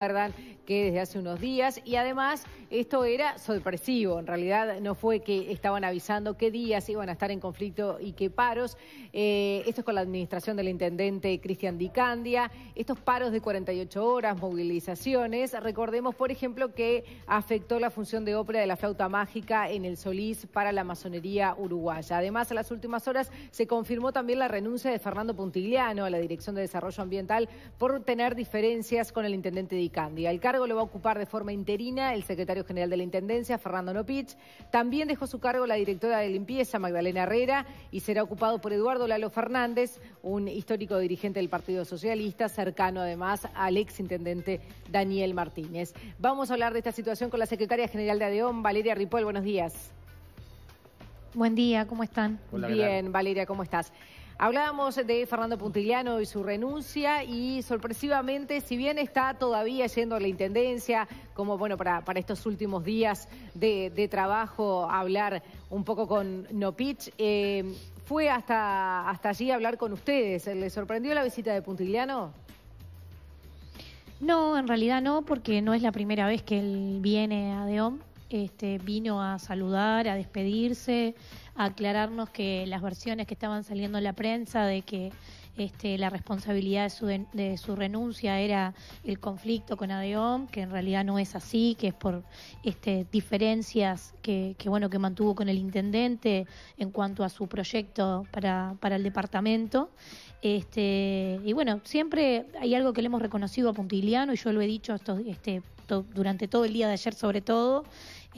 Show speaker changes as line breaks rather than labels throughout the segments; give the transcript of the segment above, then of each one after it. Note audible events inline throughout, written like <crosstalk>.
Recuerdan que desde hace unos días y además esto era sorpresivo, en realidad no fue que estaban avisando qué días iban a estar en conflicto y qué paros. Eh, esto es con la administración del intendente Cristian Dicandia, estos paros de 48 horas, movilizaciones. Recordemos, por ejemplo, que afectó la función de ópera de la flauta mágica en el Solís para la masonería uruguaya. Además, en las últimas horas se confirmó también la renuncia de Fernando Puntigliano a la Dirección de Desarrollo Ambiental por tener diferencias con el intendente Dicandia. El cargo lo va a ocupar de forma interina el secretario general de la Intendencia, Fernando Nopich. También dejó su cargo la directora de limpieza, Magdalena Herrera, y será ocupado por Eduardo Lalo Fernández, un histórico dirigente del Partido Socialista, cercano además al ex intendente Daniel Martínez. Vamos a hablar de esta situación con la secretaria general de ADEON, Valeria Ripoll. Buenos días.
Buen día, ¿cómo están?
Bien, Valeria, ¿cómo estás? Hablábamos de Fernando Puntigliano y su renuncia y sorpresivamente, si bien está todavía yendo a la Intendencia, como bueno, para, para estos últimos días de, trabajo, hablar un poco con Nopich, eh, fue hasta, hasta allí a hablar con ustedes. ¿Le sorprendió la visita de Puntigliano?
No, en realidad no, porque no es la primera vez que él viene a DEOM. Este, vino a saludar, a despedirse, a aclararnos que las versiones que estaban saliendo en la prensa de que este, la responsabilidad de su, de, su, renuncia era el conflicto con ADEOM, que en realidad no es así, que es por este, diferencias que, que, bueno, que mantuvo con el intendente en cuanto a su proyecto para, para el departamento. Este, y bueno, siempre hay algo que le hemos reconocido a Puntiliano, y yo lo he dicho este, durante todo el día de ayer sobre todo,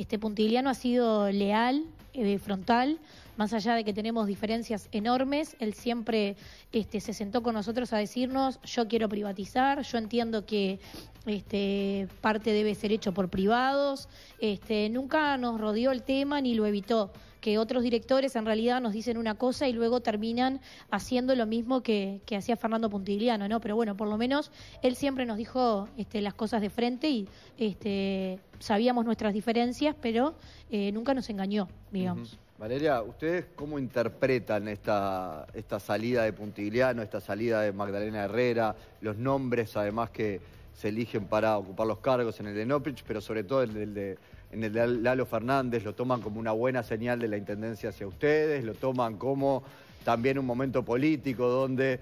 este Puntiliano ha sido leal, eh, frontal, más allá de que tenemos diferencias enormes, él siempre este, se sentó con nosotros a decirnos, yo quiero privatizar, yo entiendo que este, parte debe ser hecho por privados, este, nunca nos rodeó el tema ni lo evitó que otros directores en realidad nos dicen una cosa y luego terminan haciendo lo mismo que, hacía Fernando Puntigliano, ¿no? Pero bueno, por lo menos él siempre nos dijo este, las cosas de frente y este, sabíamos nuestras diferencias, pero eh, nunca nos engañó, digamos.
Valeria, ¿ustedes cómo interpretan esta, esta salida de Puntigliano, esta salida de Magdalena Herrera, los nombres además que se eligen para ocupar los cargos en el de Noprich, pero sobre todo el de en el de Lalo Fernández lo toman como una buena señal de la Intendencia hacia ustedes, lo toman como también un momento político donde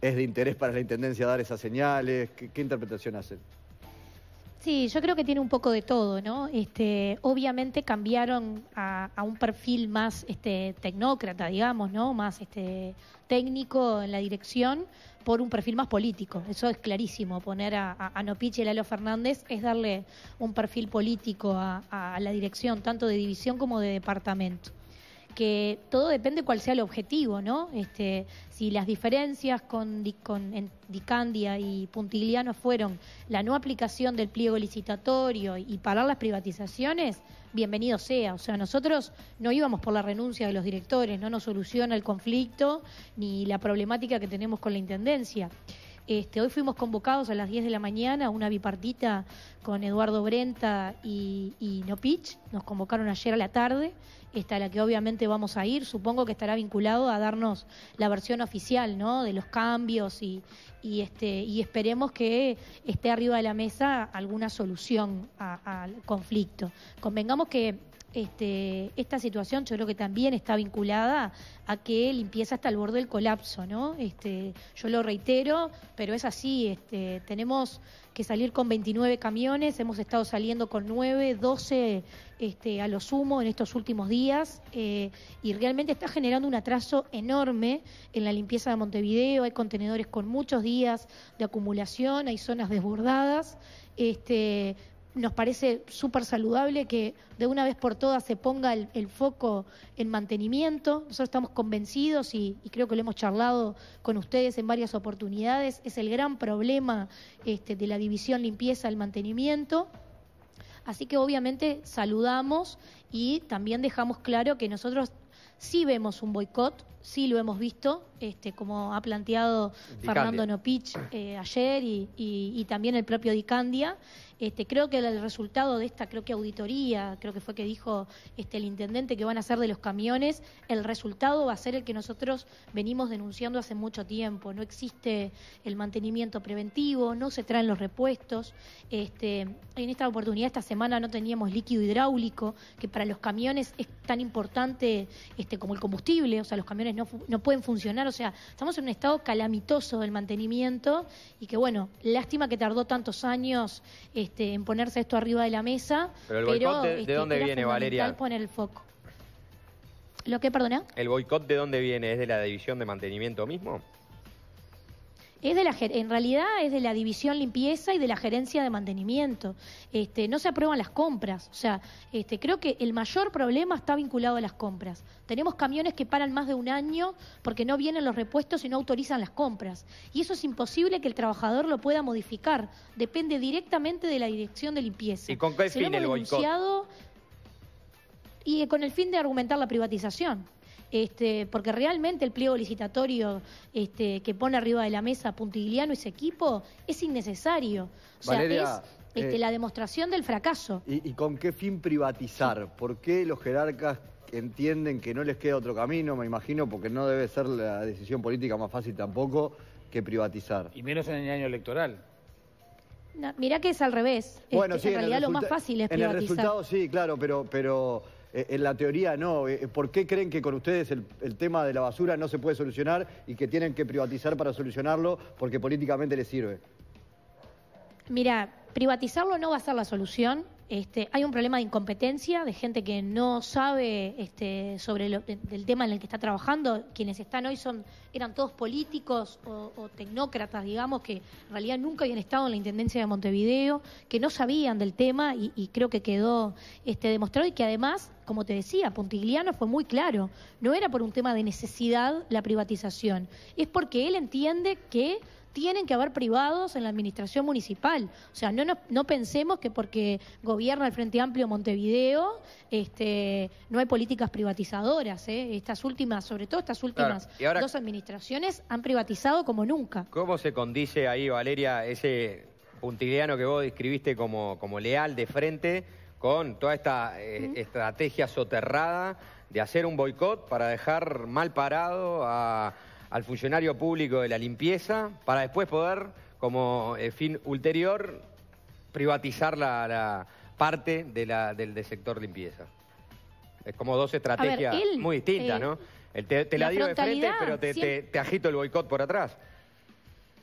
es de interés para la Intendencia dar esas señales. ¿Qué, interpretación hacen?
Sí, yo creo que tiene un poco de todo, ¿no? Este, obviamente cambiaron a, un perfil más este, tecnócrata, digamos, ¿no? Más este, técnico en la dirección por un perfil más político. Eso es clarísimo. Poner a, a, Nopich y a Lalo Fernández es darle un perfil político a la dirección, tanto de división como de departamento que todo depende cuál sea el objetivo, ¿no? Este, si las diferencias con, con Dicandia y Puntigliano fueron la no aplicación del pliego licitatorio y parar las privatizaciones, bienvenido sea. O sea, nosotros no íbamos por la renuncia de los directores, no nos soluciona el conflicto ni la problemática que tenemos con la Intendencia. Este, hoy fuimos convocados a las 10 de la mañana a una bipartita con Eduardo Brenta y, y Nopich. Nos convocaron ayer a la tarde, esta, a la que obviamente vamos a ir. Supongo que estará vinculado a darnos la versión oficial ¿no? de los cambios y, y, este, y esperemos que esté arriba de la mesa alguna solución al conflicto. Convengamos que este, esta situación yo creo que también está vinculada a que limpieza hasta el borde del colapso, ¿no? Este, yo lo reitero, pero es así, este, tenemos que salir con 29 camiones, hemos estado saliendo con 9, 12 este, a lo sumo en estos últimos días eh, y realmente está generando un atraso enorme en la limpieza de Montevideo, hay contenedores con muchos días de acumulación, hay zonas desbordadas, este, nos parece súper saludable que de una vez por todas se ponga el, foco en mantenimiento. Nosotros estamos convencidos y, creo que lo hemos charlado con ustedes en varias oportunidades. Es el gran problema este, de la división limpieza, el mantenimiento. Así que obviamente saludamos y también dejamos claro que nosotros sí vemos un boicot, sí lo hemos visto, este, como ha planteado Fernando Nopich eh, ayer y, y, también el propio Dicandia. Este, creo que el resultado de esta, creo que auditoría, creo que fue que dijo este, el intendente que van a ser de los camiones, el resultado va a ser el que nosotros venimos denunciando hace mucho tiempo. No existe el mantenimiento preventivo, no se traen los repuestos. Este, en esta oportunidad, esta semana, no teníamos líquido hidráulico, que para los camiones es tan importante como el combustible, o sea, los camiones no, no pueden funcionar, o sea, estamos en un estado calamitoso del mantenimiento y que, bueno, lástima que tardó tantos años. En ponerse esto arriba de la mesa.
Pero el boicot, ¿de, este, dónde viene, Valeria?
poner el foco. ¿Lo que, perdona?
¿El boicot de dónde viene? ¿Es de la división de mantenimiento mismo?
Es de la en realidad es de la división limpieza y de la gerencia de mantenimiento. Este, no se aprueban las compras, o sea, este, creo que el mayor problema está vinculado a las compras. Tenemos camiones que paran más de un año porque no vienen los repuestos y no autorizan las compras. Y eso es imposible que el trabajador lo pueda modificar. Depende directamente de la dirección de limpieza.
¿Y con qué fin el boicot?
Y con el fin de argumentar la privatización este, porque realmente el pliego licitatorio este, que pone arriba de la mesa Puntigliano ese equipo es innecesario. O sea, es este, eh, la demostración del fracaso.
¿y, con qué fin privatizar? ¿Por qué los jerarcas entienden que no les queda otro camino? Me imagino, porque no debe ser la decisión política más fácil tampoco que privatizar.
Y menos en el año electoral.
mirá que es al revés. Bueno, este, en realidad lo más fácil es privatizar.
En el resultado sí, claro, pero... pero en la teoría no. Eh, ¿Por qué creen que con ustedes el, tema de la basura no se puede solucionar y que tienen que privatizar para solucionarlo porque políticamente les sirve?
Mira, privatizarlo no va a ser la solución. Este, hay un problema de incompetencia, de gente que no sabe este, sobre el tema en el que está trabajando. Quienes están hoy son eran todos políticos o, tecnócratas, digamos, que en realidad nunca habían estado en la Intendencia de Montevideo, que no sabían del tema y, creo que quedó este, demostrado y que además, como te decía, Puntigliano fue muy claro, no era por un tema de necesidad la privatización, es porque él entiende que tienen que haber privados en la administración municipal. O sea, no, no, pensemos que porque gobierna el Frente Amplio Montevideo este, no hay políticas privatizadoras. ¿eh? Estas últimas, sobre todo estas últimas dos administraciones, han privatizado como nunca.
¿Cómo se condice ahí, Valeria, ese puntigliano que vos describiste como, como leal de frente con toda esta eh, estrategia soterrada de hacer un boicot para dejar mal parado a al funcionario público de la limpieza para después poder, como eh, fin ulterior, privatizar la, parte de la, del, sector limpieza. Es como dos estrategias muy distintas, eh, ¿no? te, la, digo de frente, pero te, agito el boicot por atrás.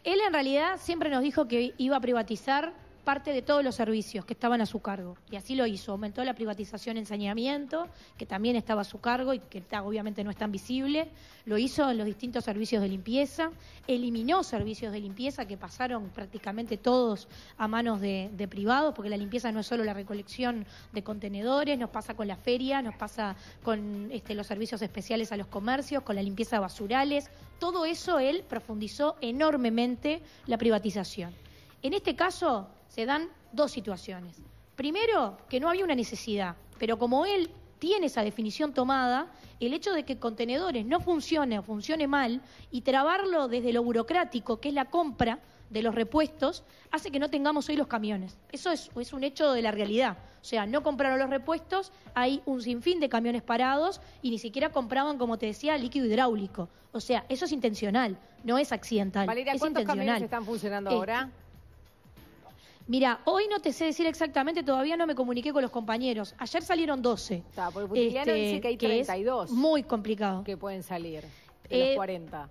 Él en realidad siempre nos dijo que iba a privatizar parte de todos los servicios que estaban a su cargo. Y así lo hizo. Aumentó la privatización en saneamiento, que también estaba a su cargo y que obviamente no es tan visible. Lo hizo en los distintos servicios de limpieza. Eliminó servicios de limpieza que pasaron prácticamente todos a manos de, privados, porque la limpieza no es solo la recolección de contenedores, nos pasa con la feria, nos pasa con este, los servicios especiales a los comercios, con la limpieza de basurales. Todo eso él profundizó enormemente la privatización. En este caso, se dan dos situaciones. Primero, que no había una necesidad, pero como él tiene esa definición tomada, el hecho de que contenedores no funcione o funcione mal y trabarlo desde lo burocrático, que es la compra de los repuestos, hace que no tengamos hoy los camiones. Eso es, es un hecho de la realidad. O sea, no compraron los repuestos, hay un sinfín de camiones parados y ni siquiera compraban, como te decía, líquido hidráulico. O sea, eso es intencional, no es accidental.
Valeria, ¿cuántos camiones están funcionando ahora?
Mira, hoy no te sé decir exactamente, todavía no me comuniqué con los compañeros. Ayer salieron 12.
Está, porque este, dice que hay 32.
muy complicado.
Que pueden salir de los 40.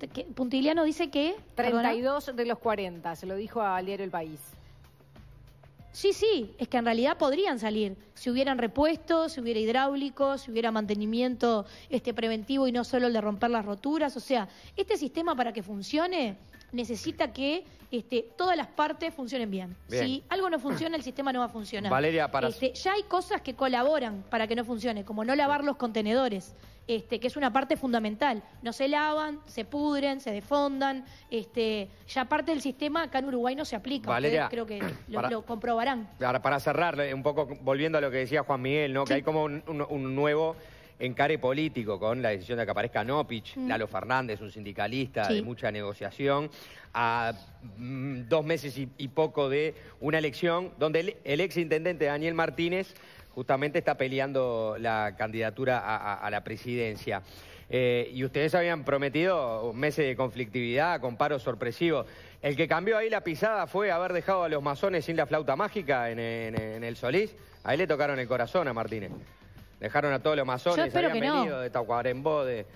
Eh, Puntiliano dice que...
32 de los 40, se lo dijo al diario El País.
Sí, sí, es que en realidad podrían salir si hubieran repuestos, si hubiera hidráulicos, si hubiera mantenimiento este preventivo y no solo el de romper las roturas. O sea, este sistema para que funcione necesita que este, todas las partes funcionen bien. Si algo no funciona, el sistema no va a funcionar.
Valeria, para...
Este, ya hay cosas que colaboran para que no funcione, como no lavar los contenedores. Este, que es una parte fundamental. No se lavan, se pudren, se defondan. Este, ya parte del sistema acá en Uruguay no se aplica.
Valeria,
creo que <clears throat> lo,
para-
lo comprobarán.
Para, para cerrar, eh, un poco volviendo a lo que decía Juan Miguel, ¿no? Que hay como un, un- un nuevo encare político con la decisión de que aparezca Nopich,
Mm.
Lalo Fernández, un sindicalista
Sí.
de mucha negociación, a mm, dos meses y, y poco de una elección donde el, el ex intendente Daniel Martínez justamente está peleando la candidatura a, a- a la presidencia. Eh, y ustedes habían prometido meses de conflictividad con paros sorpresivos. El que cambió ahí la pisada fue haber dejado a los masones sin la flauta mágica en, en- en el Solís. Ahí le tocaron el corazón a Martínez. Dejaron a todos los masones, habían
que no.
venido de Tacuarembó, de...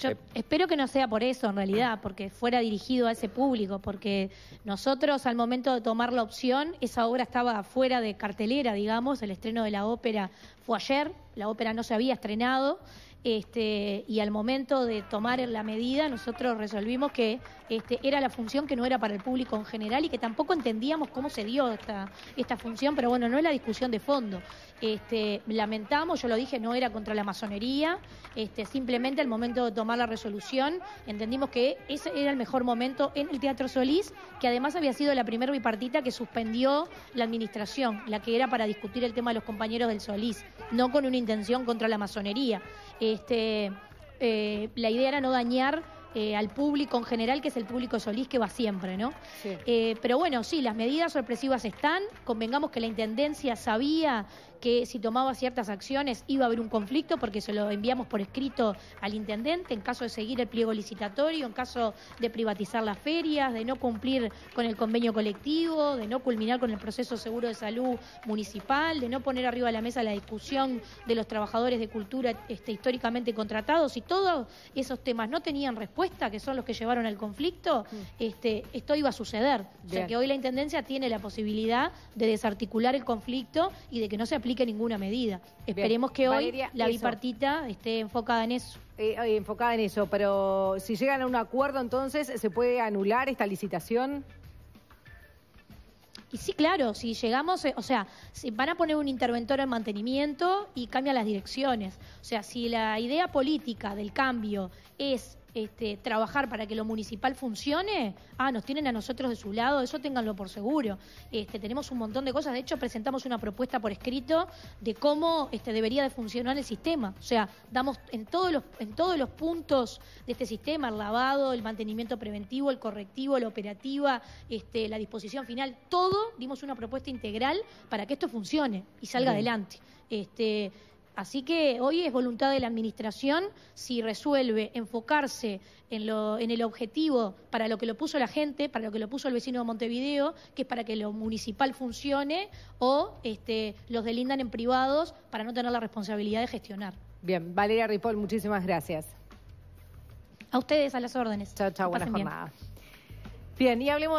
Yo
Eh,
espero que no sea por eso, en realidad, porque fuera dirigido a ese público, porque nosotros al momento de tomar la opción, esa obra estaba fuera de cartelera, digamos, el estreno de la ópera fue ayer, la ópera no se había estrenado, este, y al momento de tomar la medida, nosotros resolvimos que este, era la función que no era para el público en general y que tampoco entendíamos cómo se dio esta, esta función, pero bueno, no es la discusión de fondo. Este, lamentamos, yo lo dije, no era contra la masonería, este, simplemente al momento de tomar la resolución entendimos que ese era el mejor momento en el Teatro Solís, que además había sido la primera bipartita que suspendió la administración, la que era para discutir el tema de los compañeros del Solís, no con una intención contra la masonería. Este, eh, la idea era no dañar eh, al público en general, que es el público Solís que va siempre, ¿no?
Sí.
Eh, pero bueno, sí, las medidas sorpresivas están. Convengamos que la Intendencia sabía que si tomaba ciertas acciones iba a haber un conflicto porque se lo enviamos por escrito al Intendente en caso de seguir el pliego licitatorio, en caso de privatizar las ferias, de no cumplir con el convenio colectivo, de no culminar con el proceso seguro de salud municipal, de no poner arriba de la mesa la discusión de los trabajadores de cultura este, históricamente contratados y todos esos temas no tenían respuesta, que son los que llevaron al conflicto, este, esto iba a suceder. O sea
Bien.
que hoy la Intendencia tiene la posibilidad de desarticular el conflicto y de que no se aplique ninguna medida. Esperemos que hoy
Valeria,
la
eso.
bipartita esté enfocada en eso.
Eh, eh, enfocada en eso, pero si llegan a un acuerdo, entonces, ¿se puede anular esta licitación?
Y sí, claro, si llegamos, eh, o sea, van a poner un interventor en mantenimiento y cambian las direcciones. O sea, si la idea política del cambio es este, trabajar para que lo municipal funcione, ah, nos tienen a nosotros de su lado, eso ténganlo por seguro. Este, tenemos un montón de cosas, de hecho presentamos una propuesta por escrito de cómo este, debería de funcionar el sistema. O sea, damos en todos los, en todos los puntos de este sistema, el lavado, el mantenimiento preventivo, el correctivo, la operativa, este, la disposición final, todo dimos una propuesta integral para que esto funcione y salga
Bien.
adelante. Este, Así que hoy es voluntad de la Administración si resuelve enfocarse en, lo, en el objetivo para lo que lo puso la gente, para lo que lo puso el vecino de Montevideo, que es para que lo municipal funcione, o este, los delindan en privados para no tener la responsabilidad de gestionar.
Bien, Valeria Ripoll, muchísimas gracias.
A ustedes, a las órdenes.
Chao, chao, buena
bien.
jornada. Bien, y hablemos